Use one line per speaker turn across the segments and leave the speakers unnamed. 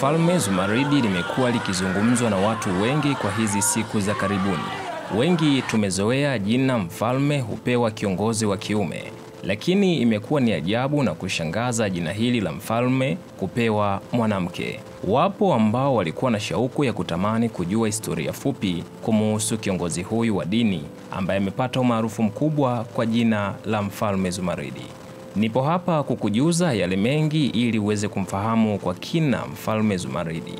mfalme Zumaridi limekuwa likizungumzwa na watu wengi kwa hizi siku za karibuni. Wengi tumezoea jina mfalme hupewa kiongozi wa kiume, lakini imekuwa ni ajabu na kushangaza jina hili la mfalme kupewa mwanamke. Wapo ambao walikuwa na shauku ya kutamani kujua historia fupi kumuhusu kiongozi huyu wa dini ambaye amepata umaarufu mkubwa kwa jina la mfalme Zumaridi. Nipo hapa kukujuza yale mengi ili uweze kumfahamu kwa kina mfalme Zumaridi.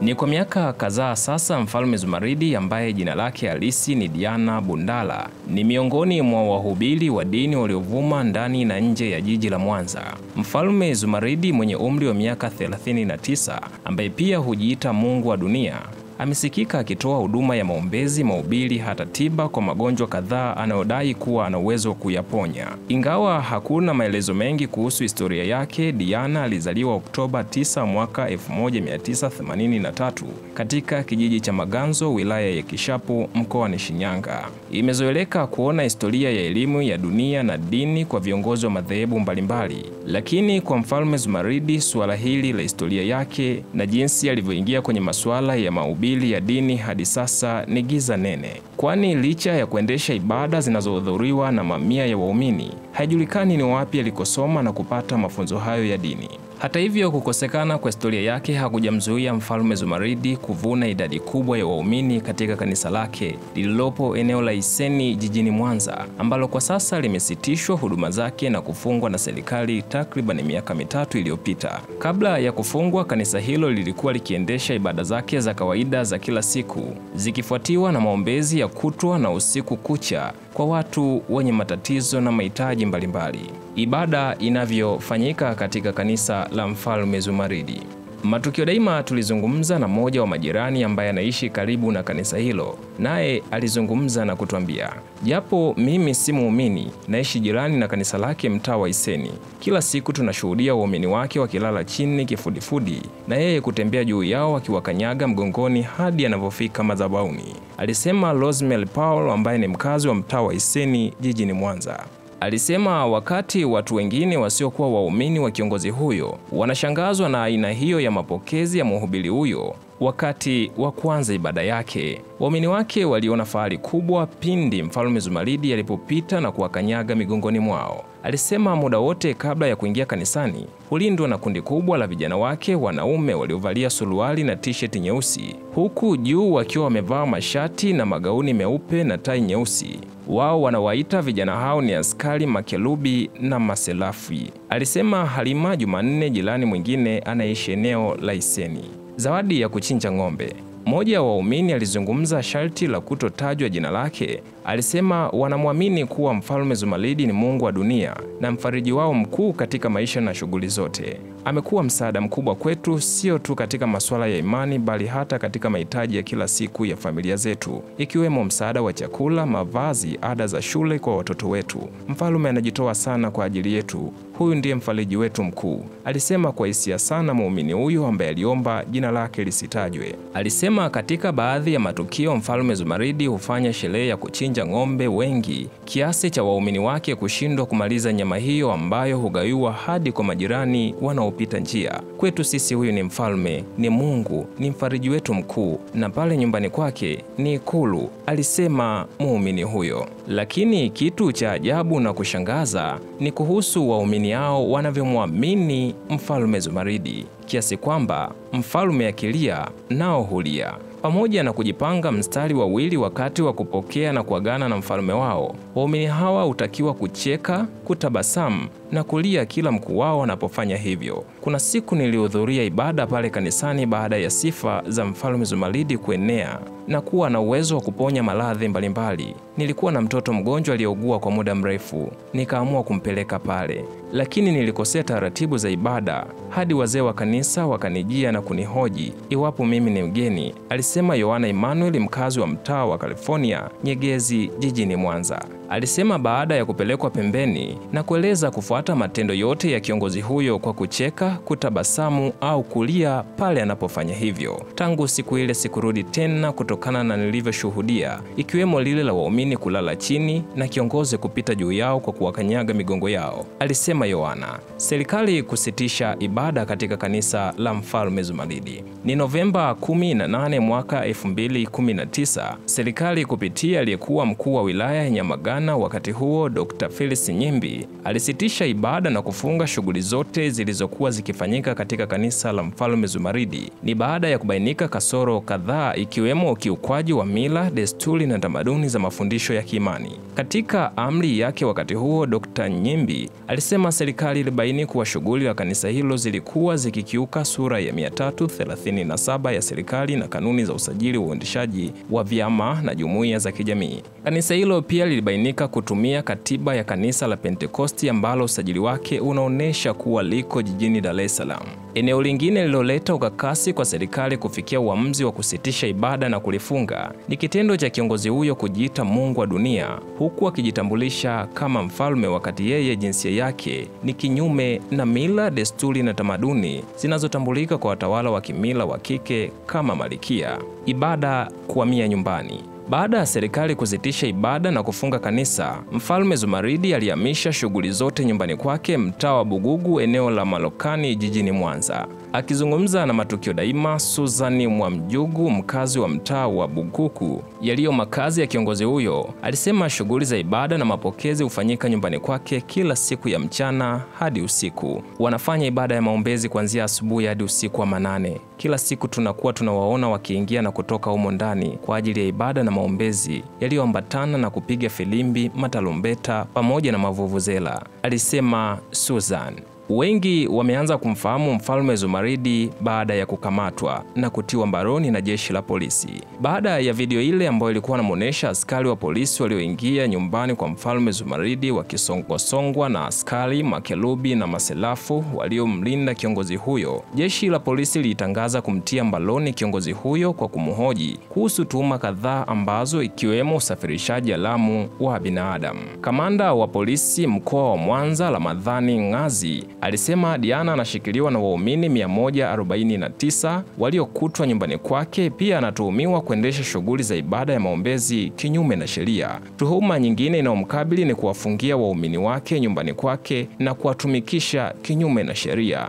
Ni kwa miaka kadhaa sasa mfalme Zumaridi ambaye jina lake halisi ni Diana Bundala ni miongoni mwa wahubiri wa dini waliovuma ndani na nje ya jiji la Mwanza. Mfalme Zumaridi mwenye umri wa miaka 39 ambaye pia hujiita Mungu wa dunia amesikika akitoa huduma ya maombezi, mahubiri, hata tiba kwa magonjwa kadhaa anayodai kuwa ana uwezo wa kuyaponya. Ingawa hakuna maelezo mengi kuhusu historia yake, Diana alizaliwa Oktoba 9 mwaka 1983 katika kijiji cha Maganzo, wilaya ya Kishapu, mkoani Shinyanga. Imezoeleka kuona historia ya elimu ya dunia na dini kwa viongozi wa madhehebu mbalimbali, lakini kwa mfalme Zumaridi, suala hili la historia yake na jinsi alivyoingia kwenye masuala ya mahubiri ya dini hadi sasa ni giza nene, kwani licha ya kuendesha ibada zinazohudhuriwa na mamia ya waumini, haijulikani ni wapi alikosoma na kupata mafunzo hayo ya dini. Hata hivyo, kukosekana kwa historia yake hakujamzuia mfalme Zumaridi kuvuna idadi kubwa ya waumini katika kanisa lake lililopo eneo la Iseni jijini Mwanza, ambalo kwa sasa limesitishwa huduma zake na kufungwa na serikali takriban miaka mitatu iliyopita. Kabla ya kufungwa, kanisa hilo lilikuwa likiendesha ibada zake za kawaida za kila siku, zikifuatiwa na maombezi ya kutwa na usiku kucha kwa watu wenye matatizo na mahitaji mbalimbali. Ibada inavyofanyika katika kanisa la mfalme Zumaridi. Matukio Daima tulizungumza na mmoja wa majirani ambaye anaishi karibu na kanisa hilo, naye alizungumza na kutuambia, japo mimi si muumini, naishi jirani na kanisa lake mtaa wa Iseni. Kila siku tunashuhudia waumini wake wakilala chini kifudifudi na yeye kutembea juu yao akiwakanyaga mgongoni hadi anavyofika madhabahuni, alisema Rosemary Paul ambaye ni mkazi wa mtaa wa Iseni jijini Mwanza. Alisema wakati watu wengine wasiokuwa waumini wa kiongozi huyo wanashangazwa na aina hiyo ya mapokezi ya mhubiri huyo wakati wa kuanza ibada yake, waumini wake waliona fahari kubwa pindi mfalme Zumaridi alipopita na kuwakanyaga migongoni mwao. Alisema muda wote kabla ya kuingia kanisani hulindwa na kundi kubwa la vijana wake wanaume waliovalia suruali na tisheti nyeusi, huku juu wakiwa wamevaa mashati na magauni meupe na tai nyeusi. Wao wanawaita vijana hao ni askari makelubi na maselafi, alisema Halima Jumanne, jirani mwingine anayeishi eneo la Iseni. Zawadi ya kuchinja ng'ombe. Mmoja wa waumini alizungumza sharti la kutotajwa jina lake. Alisema wanamwamini kuwa mfalme Zumaridi ni Mungu wa dunia na mfariji wao mkuu katika maisha na shughuli zote. Amekuwa msaada mkubwa kwetu, sio tu katika masuala ya imani, bali hata katika mahitaji ya kila siku ya familia zetu, ikiwemo msaada wa chakula, mavazi, ada za shule kwa watoto wetu. Mfalme anajitoa sana kwa ajili yetu. Huyu ndiye mfariji wetu mkuu, alisema kwa hisia sana muumini huyo ambaye aliomba jina lake lisitajwe. Alisema katika baadhi ya matukio mfalme Zumaridi hufanya sherehe ya kuchinja ng'ombe wengi kiasi cha waumini wake kushindwa kumaliza nyama hiyo ambayo hugaiwa hadi kwa majirani wanaopita njia. Kwetu sisi huyu ni mfalme, ni Mungu, ni mfariji wetu mkuu, na pale nyumbani kwake ni ikulu, alisema muumini huyo. Lakini kitu cha ajabu na kushangaza ni kuhusu waumini hao wanavyomwamini mfalme Zumaridi kiasi kwamba mfalme akilia nao hulia. Pamoja na kujipanga mstari wawili wakati wa kupokea na kuagana na mfalme wao, waumini hawa hutakiwa kucheka, kutabasamu na kulia kila mkuu wao anapofanya hivyo. Kuna siku nilihudhuria ibada pale kanisani baada ya sifa za mfalme Zumaridi kuenea na kuwa na uwezo wa kuponya maradhi mbalimbali. Nilikuwa na mtoto mgonjwa aliyeugua kwa muda mrefu, nikaamua kumpeleka pale, lakini nilikosea taratibu za ibada hadi wazee wa kanisa wakanijia na kunihoji iwapo mimi ni mgeni, alisema Yohana Emmanuel, mkazi wa mtaa wa California Nyegezi jijini Mwanza. Alisema baada ya kupelekwa pembeni na kueleza kufuata matendo yote ya kiongozi huyo kwa kucheka, kutabasamu au kulia pale anapofanya hivyo. Tangu siku ile sikurudi tena kutokana na nilivyoshuhudia, ikiwemo lile la waumini kulala chini na kiongozi kupita juu yao kwa kuwakanyaga migongo yao, alisema Yohana. Serikali kusitisha ibada katika kanisa la Mfalme Zumaridi. Ni Novemba 18 mwaka 2019, serikali kupitia aliyekuwa mkuu wa wilaya ya Nyamagana wakati huo Dr. Phyllis Nyimbi alisitisha ibada na kufunga shughuli zote zilizokuwa zikifanyika katika kanisa la Mfalme Zumaridi. Ni baada ya kubainika kasoro kadhaa ikiwemo ukiukwaji wa mila, desturi na tamaduni za mafundisho ya kiimani. Katika amri yake wakati huo, Dr. Nyimbi alisema serikali ilibaini kuwa shughuli la kanisa hilo zilikuwa zikikiuka sura ya 337 ya serikali na kanuni za usajili wa uendeshaji wa vyama na jumuiya za kijamii. Kanisa hilo pia lilibainika kutumia katiba ya kanisa la Pentekosti ambalo usajili wake unaonyesha kuwa liko jijini Dar es Salaam. Eneo lingine lililoleta ukakasi kwa serikali kufikia uamuzi wa kusitisha ibada na kulifunga ni kitendo cha kiongozi huyo kujiita Mungu wa dunia huku akijitambulisha kama mfalme wakati yeye jinsia yake ni kinyume na mila, desturi na tamaduni zinazotambulika kwa watawala wa kimila wa kike kama malikia. Ibada kuhamia nyumbani. Baada ya serikali kusitisha ibada na kufunga kanisa, Mfalme Zumaridi alihamisha shughuli zote nyumbani kwake mtaa wa Bugugu, eneo la Malokani jijini Mwanza. Akizungumza na Matukio Daima, Suzani Mwamjugu, mkazi wa mtaa wa Bukuku yaliyo makazi ya kiongozi huyo, alisema shughuli za ibada na mapokezi hufanyika nyumbani kwake kila siku ya mchana hadi usiku. Wanafanya ibada ya maombezi kuanzia asubuhi hadi usiku wa manane. Kila siku tunakuwa tunawaona wakiingia na kutoka humo ndani kwa ajili ya ibada na maombezi yaliyoambatana na kupiga filimbi, matalumbeta pamoja na mavuvuzela, alisema Susan. Wengi wameanza kumfahamu Mfalme Zumaridi baada ya kukamatwa na kutiwa mbaroni na jeshi la polisi. Baada ya video ile ambayo ilikuwa inamuonesha askari wa polisi walioingia nyumbani kwa Mfalme Zumaridi wakisongwasongwa na askari makelubi na maselafu waliomlinda kiongozi huyo, jeshi la polisi lilitangaza kumtia mbaroni kiongozi huyo kwa kumhoji kuhusu tuhuma kadhaa ambazo ikiwemo usafirishaji haramu wa binadamu. Kamanda wa polisi mkoa wa Mwanza Ramadhani Ng'azi alisema Diana anashikiliwa na waumini 149 waliokutwa nyumbani kwake. Pia anatuhumiwa kuendesha shughuli za ibada ya maombezi kinyume na sheria. Tuhuma nyingine inayomkabili ni kuwafungia waumini wake nyumbani kwake na kuwatumikisha kinyume na sheria.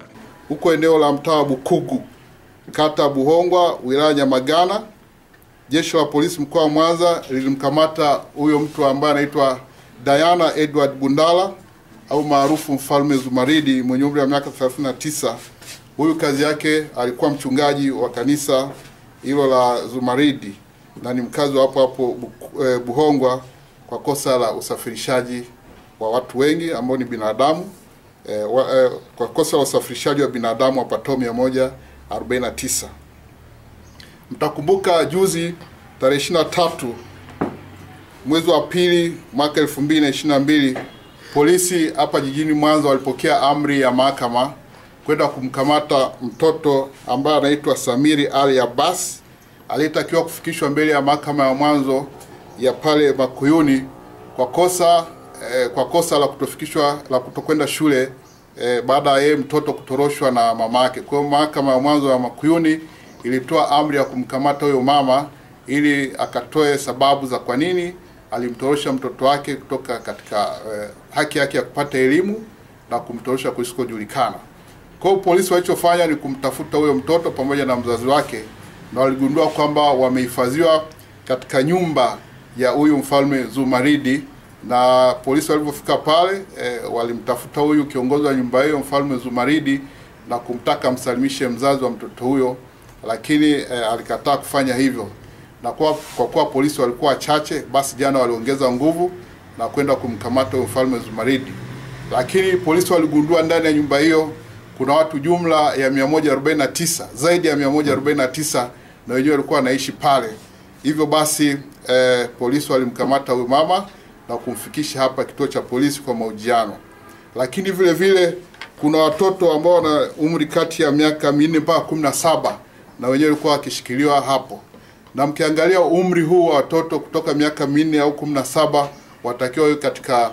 Huko eneo la mtaa wa Bukugu, kata Buhongwa, wilaya Nyamagana, jeshi la polisi mkoa wa Mwanza lilimkamata huyo mtu ambaye anaitwa Diana Edward Bundala au maarufu Mfalme Zumaridi mwenye umri wa miaka 39. Huyu kazi yake alikuwa mchungaji wa kanisa hilo la Zumaridi na ni mkazi wa hapo hapo Buhongwa kwa kosa la usafirishaji wa watu wengi ambao ni binadamu e, wa, e, kwa kosa la usafirishaji wa binadamu wapatao 149. Mtakumbuka juzi tarehe 23 mwezi wa pili mwaka 2022 polisi hapa jijini Mwanza walipokea amri ya mahakama kwenda kumkamata mtoto ambaye anaitwa Samiri Ali Abbas aliyetakiwa kufikishwa mbele ya mahakama ya mwanzo ya pale Makuyuni kwa kosa eh, kwa kosa la kutofikishwa la kutokwenda shule eh, baada ya yeye mtoto kutoroshwa na mama yake. Kwa hiyo mahakama ya mwanzo ya Makuyuni ilitoa amri ya kumkamata huyo mama ili akatoe sababu za kwa nini alimtorosha mtoto wake kutoka katika eh, haki yake ya kupata elimu na kumtorosha kusikojulikana. Kwa hiyo polisi walichofanya ni kumtafuta huyo mtoto pamoja na mzazi wake, na waligundua kwamba wamehifadhiwa katika nyumba ya huyu mfalme Zumaridi, na polisi walipofika pale e, walimtafuta huyu kiongozi wa nyumba hiyo mfalme Zumaridi na kumtaka msalimishe mzazi wa mtoto huyo, lakini e, alikataa kufanya hivyo na kwa, kwa kuwa polisi walikuwa wachache, basi jana waliongeza nguvu na kwenda kumkamata mfalme Zumaridi, lakini polisi waligundua ndani ya nyumba hiyo kuna watu jumla ya 149 zaidi ya 149 na wenyewe walikuwa wanaishi pale. Hivyo basi eh, polisi walimkamata huyu mama na kumfikisha hapa kituo cha polisi kwa mahojiano. Lakini vile vile kuna watoto ambao wana umri kati ya miaka minne mpaka kumi na saba na wenyewe walikuwa wakishikiliwa hapo na mkiangalia umri huu wa watoto kutoka miaka minne au kumi na saba watakiwa katika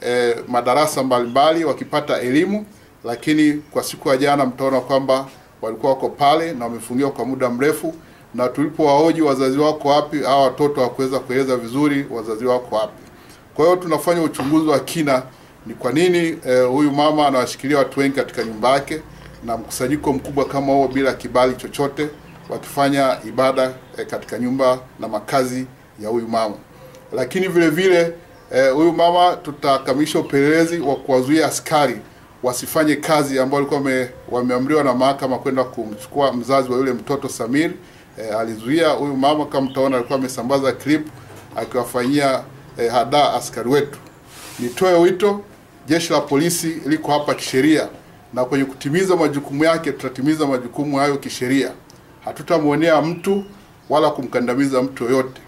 eh, madarasa mbalimbali wakipata elimu, lakini kwa siku ya jana mtaona kwamba walikuwa wako pale na wamefungiwa kwa muda mrefu, na tulipowahoji wazazi wako wapi, hawa watoto hawakuweza kueleza vizuri wazazi wako wapi. Kwa hiyo tunafanya uchunguzi wa kina, ni kwa nini eh, huyu mama anawashikilia watu wengi katika nyumba yake na mkusanyiko mkubwa kama huo bila kibali chochote, wakifanya ibada eh, katika nyumba na makazi ya huyu mama. Lakini vile vile eh, e, mama tutakamilisha upelelezi wa kuwazuia askari wasifanye kazi ambayo walikuwa wame, wameamriwa na mahakama kwenda kumchukua mzazi wa yule mtoto Samir. E, alizuia huyu mama, kama mtaona, alikuwa amesambaza clip akiwafanyia e, hadaa askari wetu. Nitoe wito, jeshi la polisi liko hapa kisheria, na kwenye kutimiza majukumu yake tutatimiza majukumu hayo kisheria. Hatutamwonea mtu wala kumkandamiza mtu yoyote,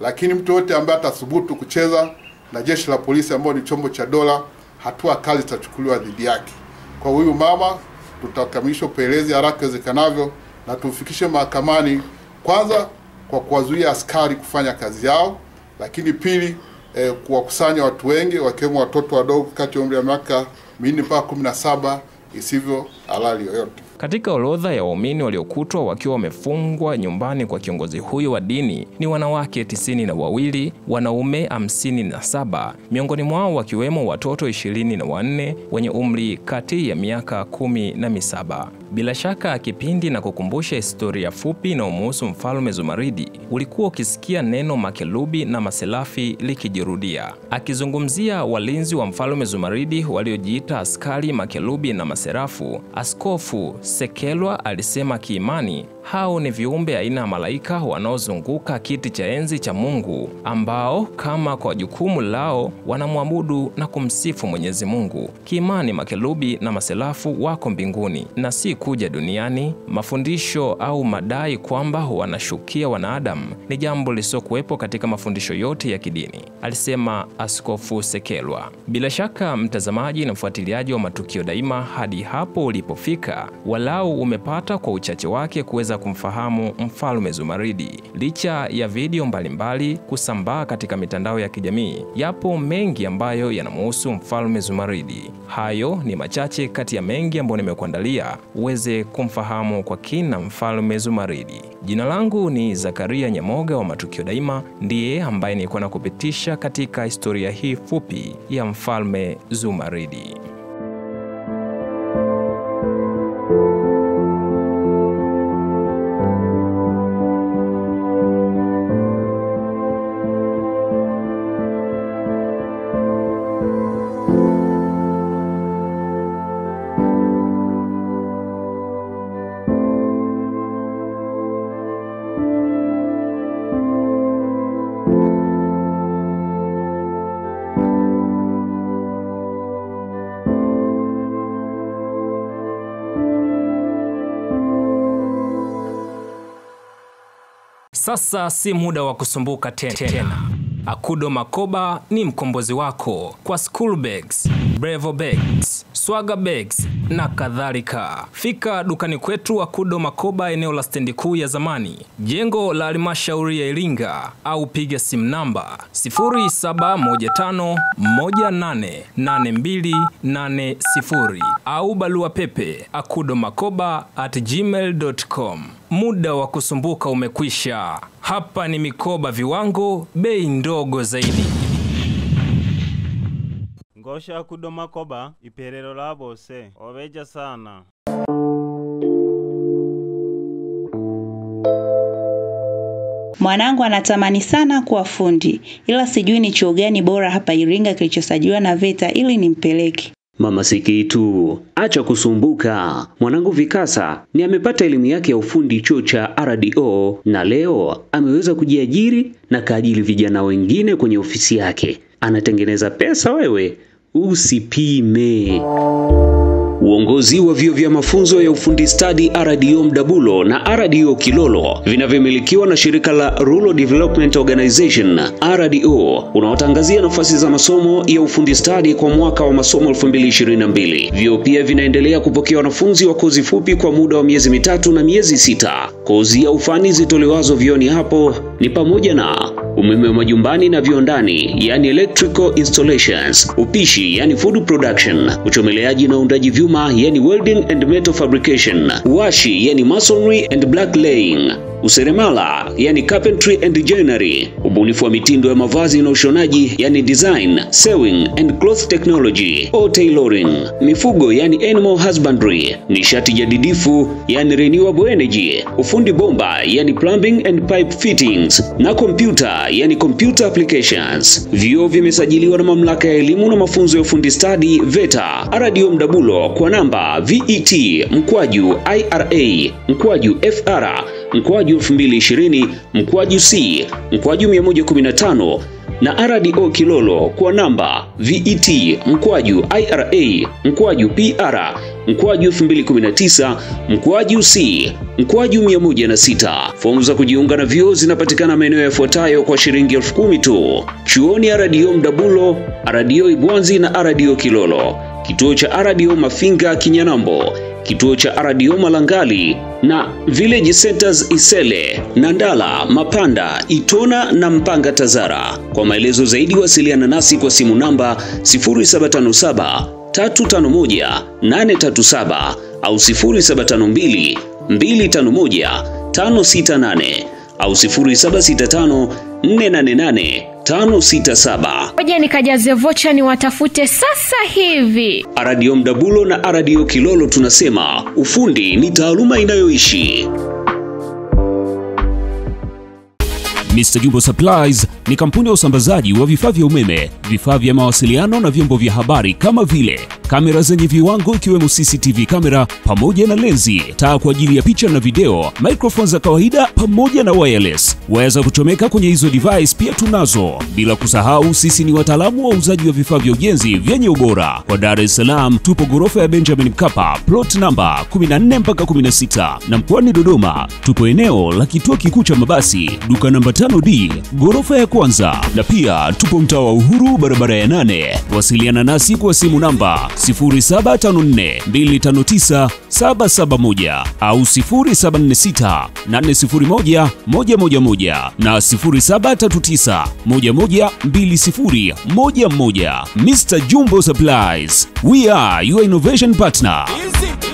lakini mtu yoyote ambaye atathubutu kucheza na jeshi la polisi ambao ni chombo cha dola, hatua kali zitachukuliwa dhidi yake. Kwa huyu mama tutakamilisha upelelezi haraka iwezekanavyo na tumfikishe mahakamani, kwanza kwa kuwazuia askari kufanya kazi yao, lakini pili eh, kuwakusanya watu wengi wakiwemo watoto wadogo kati ya umri wa miaka minne mpaka kumi na saba isivyo halali yoyote.
Katika orodha ya waumini waliokutwa wakiwa wamefungwa nyumbani kwa kiongozi huyo wa dini ni wanawake tisini na wawili, wanaume hamsini na saba, miongoni mwao wakiwemo watoto ishirini na wanne wenye umri kati ya miaka kumi na misaba. Bila shaka kipindi na kukumbusha historia fupi inayomuhusu mfalme Zumaridi, ulikuwa ukisikia neno makelubi na maselafi likijirudia. Akizungumzia walinzi wa mfalme Zumaridi waliojiita askari makelubi na maserafu, Askofu Sekelwa alisema kiimani hao ni viumbe aina ya malaika wanaozunguka kiti cha enzi cha Mungu ambao kama kwa jukumu lao wanamwabudu na kumsifu Mwenyezi Mungu. Kiimani makelubi na maselafu wako mbinguni na si kuja duniani. Mafundisho au madai kwamba wanashukia wanadamu ni jambo lisiokuwepo katika mafundisho yote ya kidini, alisema Askofu Sekelwa. Bila shaka, mtazamaji na mfuatiliaji wa Matukio Daima, hadi hapo ulipofika, walau umepata kwa uchache wake kuweza kumfahamu Mfalme Zumaridi. Licha ya video mbalimbali kusambaa katika mitandao ya kijamii, yapo mengi ambayo yanamhusu Mfalme Zumaridi. Hayo ni machache kati ya mengi ambayo nimekuandalia uweze kumfahamu kwa kina Mfalme Zumaridi. Jina langu ni Zakaria Nyamoga wa Matukio Daima, ndiye ambaye nilikuwa nakupitisha katika historia hii fupi ya Mfalme Zumaridi. Sasa si muda wa kusumbuka tena. Akudo Makoba ni mkombozi wako kwa school bags, Brevo bags, Swaga bags na kadhalika. Fika dukani kwetu Akudo Makoba, eneo la stendi kuu ya zamani, jengo la halmashauri ya Iringa, au piga simu namba 0715188280 au barua pepe akudo makoba at gmail.com. Muda wa kusumbuka umekwisha. Hapa ni mikoba viwango, bei ndogo zaidi.
Ngosha kudoma koba iperero la bose obeja sana
Mwanangu anatamani sana kuwa fundi, ila sijui ni chuo gani bora hapa Iringa kilichosajiliwa na VETA ili nimpeleke.
Mama Sikitu, acha kusumbuka. Mwanangu Vikasa ni amepata elimu yake ya ufundi chuo cha RDO na leo ameweza kujiajiri na kaajili vijana wengine kwenye ofisi yake. Anatengeneza pesa wewe, usipime. Uongozi wa vyuo vya mafunzo ya ufundi stadi RDO Mdabulo na RDO Kilolo vinavyomilikiwa na shirika la Rural Development Organization RDO unaotangazia nafasi za masomo ya ufundi stadi kwa mwaka wa masomo 2022. Vyuo pia vinaendelea kupokea wanafunzi wa kozi fupi kwa muda wa miezi mitatu na miezi sita. Kozi ya ufani zitolewazo vioni hapo ni pamoja na umeme wa majumbani na viwandani, yani electrical installations, upishi, yani food production, uchomeleaji na uundaji vyuma, yani welding and metal fabrication, uashi, yani masonry and bricklaying, useremala yani carpentry and joinery, ubunifu wa mitindo ya mavazi na ushonaji yani design, sewing and cloth technology au tailoring, mifugo yani animal husbandry, nishati jadidifu yani renewable energy, ufundi bomba yani plumbing and pipe fittings. Na computer, yani computer applications. Vyuo vimesajiliwa na mamlaka ya elimu na mafunzo ya ufundi stadi VETA. RDO Mdabulo kwa namba VET mkwaju IRA mkwaju FR mkwaju 2020 mkwaju C mkwaju 115 na RDO Kilolo kwa namba VET mkwaju IRA mkwaju PR mkwaju 2019 mkwaju C mkwaju 106. Fomu za kujiunga na vyuo zinapatikana maeneo yafuatayo kwa shilingi elfu kumi tu: chuoni RDO Mdabulo, RDO Ibwanzi na RDO Kilolo, kituo cha RDO Mafinga Kinyanambo, kituo cha RDO Malangali na Village Centers Isele, Nandala, Mapanda, Itona na Mpanga Tazara. Kwa maelezo zaidi wasiliana nasi kwa simu namba 0757 351 837 au 0752 251 568 au 0765 488 567.
Ngoja nikajaze vocha ni watafute sasa hivi.
Radio Mdabulo na Radio Kilolo tunasema ufundi ni taaluma inayoishi.
Mr. Jumbo Supplies ni kampuni ya usambazaji wa vifaa vya umeme, vifaa vya mawasiliano na vyombo vya habari kama vile kamera zenye viwango ikiwemo CCTV kamera pamoja na lenzi, taa kwa ajili ya picha na video, microphone za kawaida pamoja na wireless. Waweza kuchomeka kwenye hizo device pia tunazo. Bila kusahau sisi ni wataalamu wa uuzaji wa vifaa vya ujenzi vyenye ubora. Kwa Dar es Salaam tupo ghorofa ya Benjamin Mkapa, plot namba 14 mpaka 16, na mkoani Dodoma tupo eneo la kituo kikuu cha mabasi, duka namba 5D, ghorofa ya kwanza, na pia tupo mtaa wa Uhuru, barabara ya nane. Wasiliana nasi kwa simu namba 0754259771 au 0746801111 na 0739112011. Mr. Jumbo Supplies. We are your innovation partner.
Easy.